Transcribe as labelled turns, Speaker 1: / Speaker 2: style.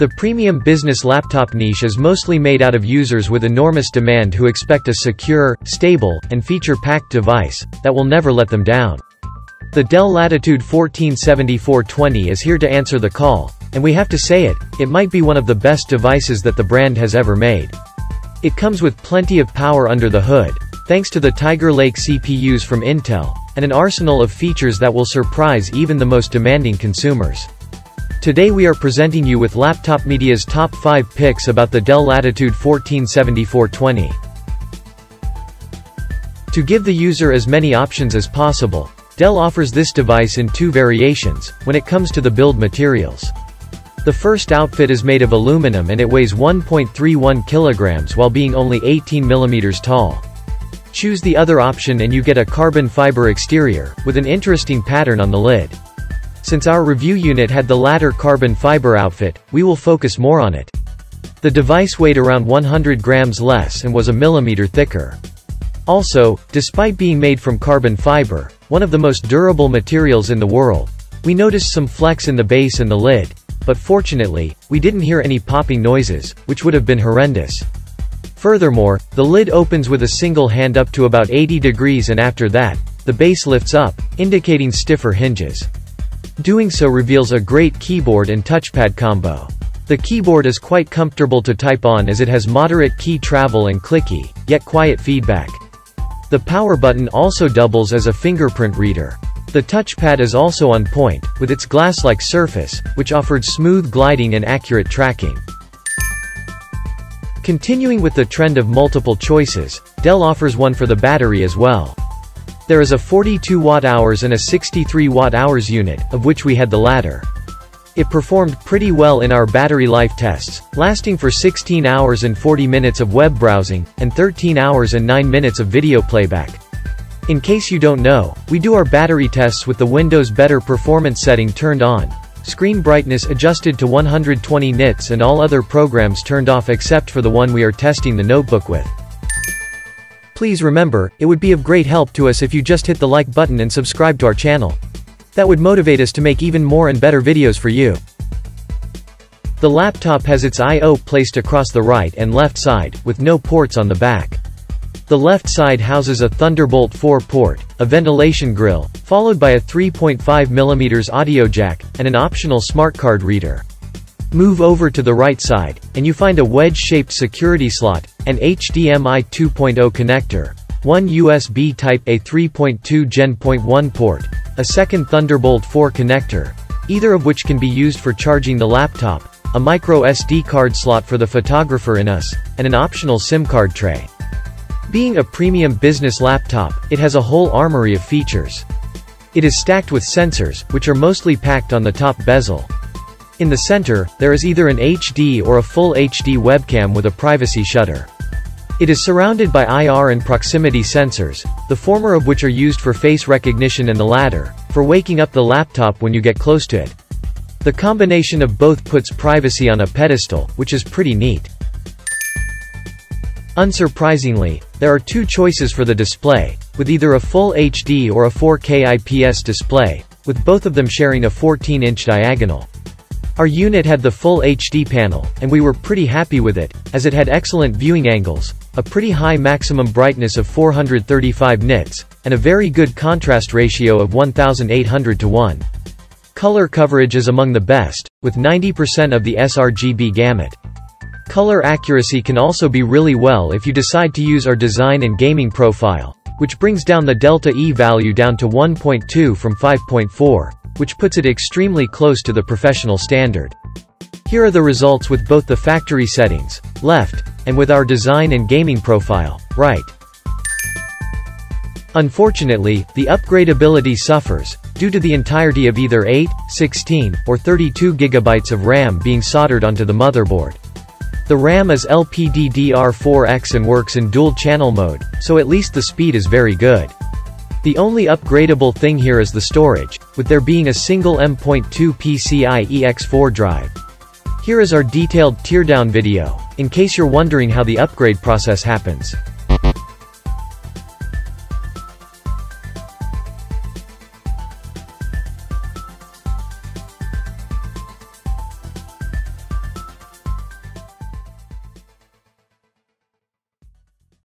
Speaker 1: The premium business laptop niche is mostly made out of users with enormous demand who expect a secure, stable, and feature-packed device that will never let them down. The Dell Latitude 14 7420 is here to answer the call, and we have to say it, it might be one of the best devices that the brand has ever made. It comes with plenty of power under the hood, thanks to the Tiger Lake CPUs from Intel, and an arsenal of features that will surprise even the most demanding consumers. Today we are presenting you with Laptop Media's top 5 picks about the Dell Latitude 14 7420. To give the user as many options as possible, Dell offers this device in two variations, when it comes to the build materials. The first outfit is made of aluminum and it weighs 1.31 kilograms while being only 18 millimeters tall. Choose the other option and you get a carbon fiber exterior, with an interesting pattern on the lid. Since our review unit had the latter carbon fiber outfit, we will focus more on it. The device weighed around 100 grams less and was a millimeter thicker. Also, despite being made from carbon fiber, one of the most durable materials in the world, we noticed some flex in the base and the lid, but fortunately, we didn't hear any popping noises, which would have been horrendous. Furthermore, the lid opens with a single hand up to about 80 degrees and after that, the base lifts up, indicating stiffer hinges. Doing so reveals a great keyboard and touchpad combo. The keyboard is quite comfortable to type on as it has moderate key travel and clicky, yet quiet feedback. The power button also doubles as a fingerprint reader. The touchpad is also on point, with its glass-like surface, which offered smooth gliding and accurate tracking. Continuing with the trend of multiple choices, Dell offers one for the battery as well. There is a 42 watt-hours and a 63 watt-hours unit, of which we had the latter. It performed pretty well in our battery life tests, lasting for 16 hours and 40 minutes of web browsing, and 13 hours and 9 minutes of video playback. In case you don't know, we do our battery tests with the Windows Better Performance setting turned on, screen brightness adjusted to 120 nits and all other programs turned off except for the one we are testing the notebook with. Please remember, it would be of great help to us if you just hit the like button and subscribe to our channel. That would motivate us to make even more and better videos for you. The laptop has its I.O. placed across the right and left side, with no ports on the back. The left side houses a Thunderbolt 4 port, a ventilation grill, followed by a 3.5mm audio jack, and an optional smart card reader. Move over to the right side, and you find a wedge-shaped security slot, an HDMI 2.0 connector, one USB Type-A 3.2 Gen.1 port, a second Thunderbolt 4 connector, either of which can be used for charging the laptop, a micro SD card slot for the photographer in us, and an optional SIM card tray. Being a premium business laptop, it has a whole armory of features. It is stacked with sensors, which are mostly packed on the top bezel. In the center, there is either an HD or a full HD webcam with a privacy shutter. It is surrounded by IR and proximity sensors, the former of which are used for face recognition and the latter, for waking up the laptop when you get close to it. The combination of both puts privacy on a pedestal, which is pretty neat. Unsurprisingly, there are two choices for the display, with either a full HD or a 4K IPS display, with both of them sharing a 14-inch diagonal. Our unit had the full HD panel, and we were pretty happy with it, as it had excellent viewing angles, a pretty high maximum brightness of 435 nits, and a very good contrast ratio of 1800 to 1. Color coverage is among the best, with 90% of the sRGB gamut. Color accuracy can also be really well if you decide to use our design and gaming profile, which brings down the delta E value down to 1.2 from 5.4 which puts it extremely close to the professional standard. Here are the results with both the factory settings, left, and with our design and gaming profile, right. Unfortunately, the upgradability suffers, due to the entirety of either 8, 16, or 32 GB of RAM being soldered onto the motherboard. The RAM is LPDDR4X and works in dual-channel mode, so at least the speed is very good. The only upgradable thing here is the storage, with there being a single M.2 PCIe X4 drive. Here is our detailed teardown video, in case you're wondering how the upgrade process happens.